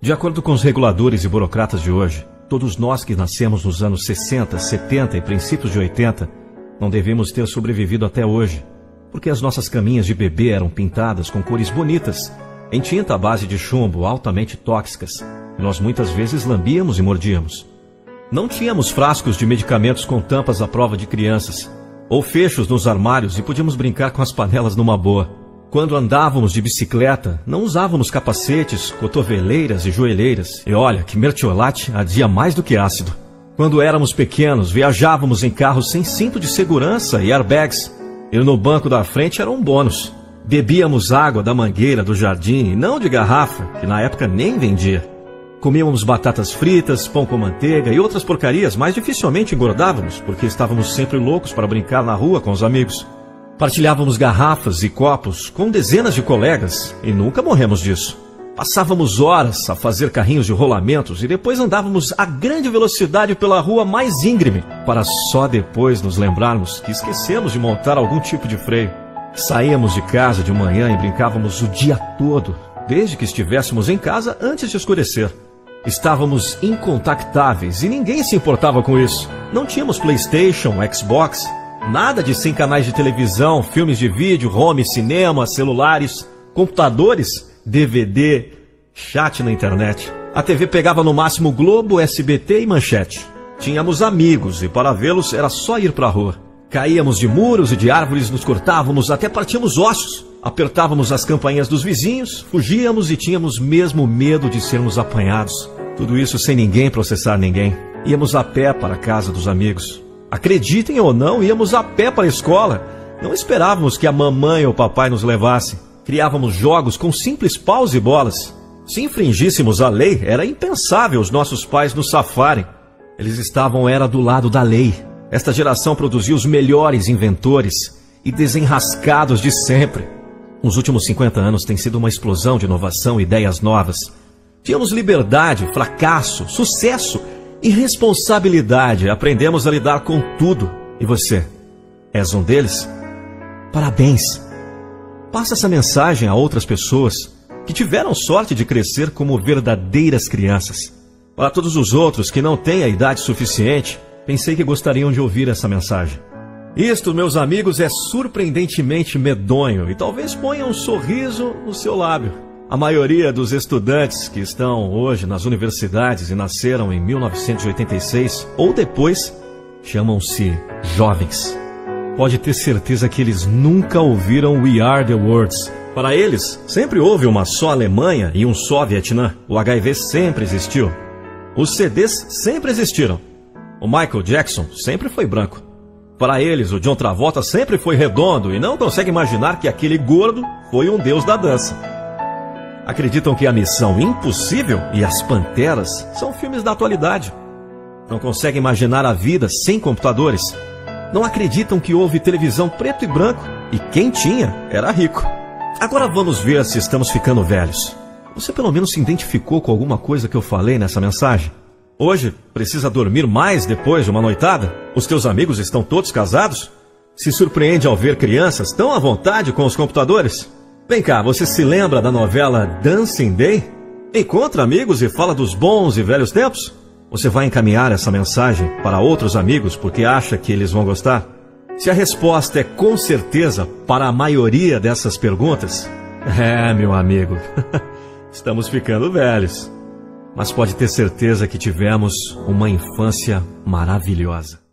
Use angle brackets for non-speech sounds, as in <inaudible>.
De acordo com os reguladores e burocratas de hoje, todos nós que nascemos nos anos 60, 70 e princípios de 80 não devemos ter sobrevivido até hoje, porque as nossas caminhas de bebê eram pintadas com cores bonitas, em tinta à base de chumbo altamente tóxicas, e nós muitas vezes lambíamos e mordíamos. Não tínhamos frascos de medicamentos com tampas à prova de crianças, ou fechos nos armários e podíamos brincar com as panelas numa boa. Quando andávamos de bicicleta, não usávamos capacetes, cotoveleiras e joelheiras. E olha que mertiolate adia mais do que ácido. Quando éramos pequenos, viajávamos em carros sem cinto de segurança e airbags. Ir no banco da frente era um bônus. Bebíamos água da mangueira do jardim e não de garrafa, que na época nem vendia. Comíamos batatas fritas, pão com manteiga e outras porcarias, mas dificilmente engordávamos, porque estávamos sempre loucos para brincar na rua com os amigos. Partilhávamos garrafas e copos com dezenas de colegas e nunca morremos disso. Passávamos horas a fazer carrinhos de rolamentos e depois andávamos a grande velocidade pela rua mais íngreme, para só depois nos lembrarmos que esquecemos de montar algum tipo de freio. Saíamos de casa de manhã e brincávamos o dia todo, desde que estivéssemos em casa antes de escurecer. Estávamos incontactáveis e ninguém se importava com isso. Não tínhamos PlayStation, Xbox, Nada de 100 canais de televisão, filmes de vídeo, home, cinema, celulares, computadores, DVD, chat na internet. A TV pegava no máximo Globo, SBT e Manchete. Tínhamos amigos e para vê-los era só ir para a rua. Caíamos de muros e de árvores, nos cortávamos, até partíamos ossos. Apertávamos as campainhas dos vizinhos, fugíamos e tínhamos mesmo medo de sermos apanhados. Tudo isso sem ninguém processar ninguém. Íamos a pé para a casa dos amigos. Acreditem ou não, íamos a pé para a escola. Não esperávamos que a mamãe ou o papai nos levassem. Criávamos jogos com simples paus e bolas. Se infringíssemos a lei, era impensável os nossos pais nos safarem. Eles estavam era do lado da lei. Esta geração produziu os melhores inventores e desenrascados de sempre. Os últimos 50 anos têm sido uma explosão de inovação e ideias novas. Tínhamos liberdade, fracasso, sucesso e responsabilidade. Aprendemos a lidar com tudo. E você? És um deles? Parabéns! Passa essa mensagem a outras pessoas que tiveram sorte de crescer como verdadeiras crianças. Para todos os outros que não têm a idade suficiente, pensei que gostariam de ouvir essa mensagem. Isto, meus amigos, é surpreendentemente medonho e talvez ponha um sorriso no seu lábio. A maioria dos estudantes que estão hoje nas universidades e nasceram em 1986 ou depois chamam-se jovens. Pode ter certeza que eles nunca ouviram We Are the Words. Para eles, sempre houve uma só Alemanha e um só Vietnã. O HIV sempre existiu. Os CDs sempre existiram. O Michael Jackson sempre foi branco. Para eles, o John Travolta sempre foi redondo e não consegue imaginar que aquele gordo foi um deus da dança acreditam que a Missão Impossível e As Panteras são filmes da atualidade. Não conseguem imaginar a vida sem computadores. Não acreditam que houve televisão preto e branco e quem tinha era rico. Agora vamos ver se estamos ficando velhos. Você pelo menos se identificou com alguma coisa que eu falei nessa mensagem? Hoje precisa dormir mais depois de uma noitada? Os teus amigos estão todos casados? Se surpreende ao ver crianças tão à vontade com os computadores? Vem cá, você se lembra da novela Dancing Day? Encontra amigos e fala dos bons e velhos tempos? Você vai encaminhar essa mensagem para outros amigos porque acha que eles vão gostar? Se a resposta é com certeza para a maioria dessas perguntas, <laughs> é, meu amigo, <laughs> estamos ficando velhos. Mas pode ter certeza que tivemos uma infância maravilhosa.